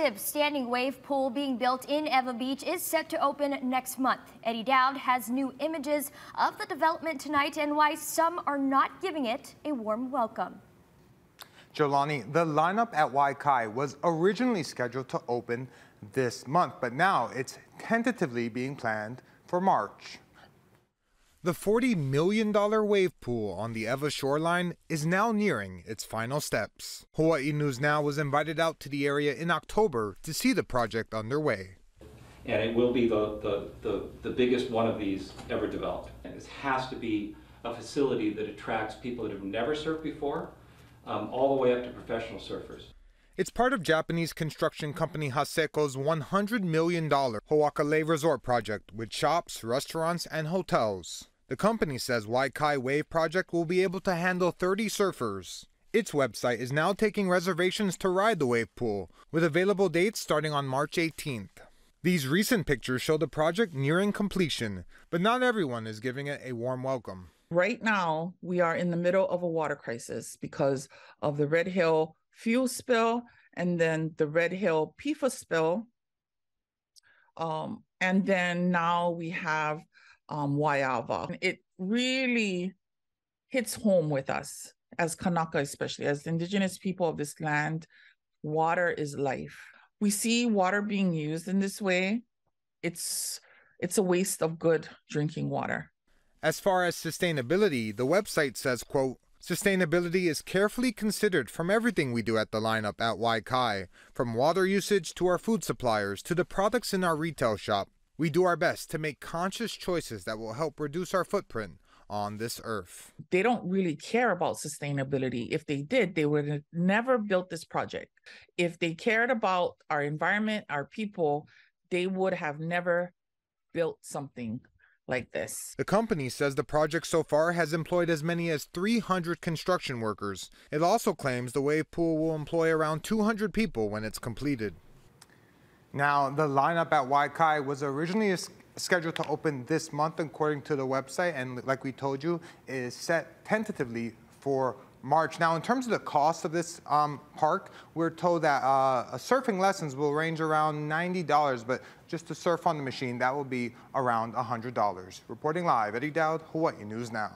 massive standing wave pool being built in Ewa Beach is set to open next month. Eddie Dowd has new images of the development tonight and why some are not giving it a warm welcome. Jolani, the lineup at Waikai was originally scheduled to open this month, but now it's tentatively being planned for March. The $40 million wave pool on the Ewa shoreline is now nearing its final steps. Hawaii News Now was invited out to the area in October to see the project underway. And it will be the, the, the, the biggest one of these ever developed. And this has to be a facility that attracts people that have never surfed before, um, all the way up to professional surfers. It's part of Japanese construction company Haseko's $100 million Ho'akalei Resort project with shops, restaurants, and hotels. The company says Waikai Wave Project will be able to handle 30 surfers. Its website is now taking reservations to ride the wave pool, with available dates starting on March 18th. These recent pictures show the project nearing completion, but not everyone is giving it a warm welcome. Right now, we are in the middle of a water crisis because of the Red Hill fuel spill and then the Red Hill PFAS spill. Um, and then now we have um, Waiawa. It really hits home with us as Kanaka, especially as indigenous people of this land. Water is life. We see water being used in this way. It's it's a waste of good drinking water. As far as sustainability, the website says, quote, Sustainability is carefully considered from everything we do at the lineup at Waikai, from water usage to our food suppliers to the products in our retail shop. We do our best to make conscious choices that will help reduce our footprint on this earth. They don't really care about sustainability. If they did, they would have never built this project. If they cared about our environment, our people, they would have never built something like this. The company says the project so far has employed as many as 300 construction workers. It also claims the wave pool will employ around 200 people when it's completed. Now, the lineup at Waikai was originally scheduled to open this month according to the website, and like we told you, is set tentatively for March. Now, in terms of the cost of this um, park, we're told that uh, surfing lessons will range around $90, but just to surf on the machine, that will be around $100. Reporting live, Eddie Dowd, Hawaii News Now.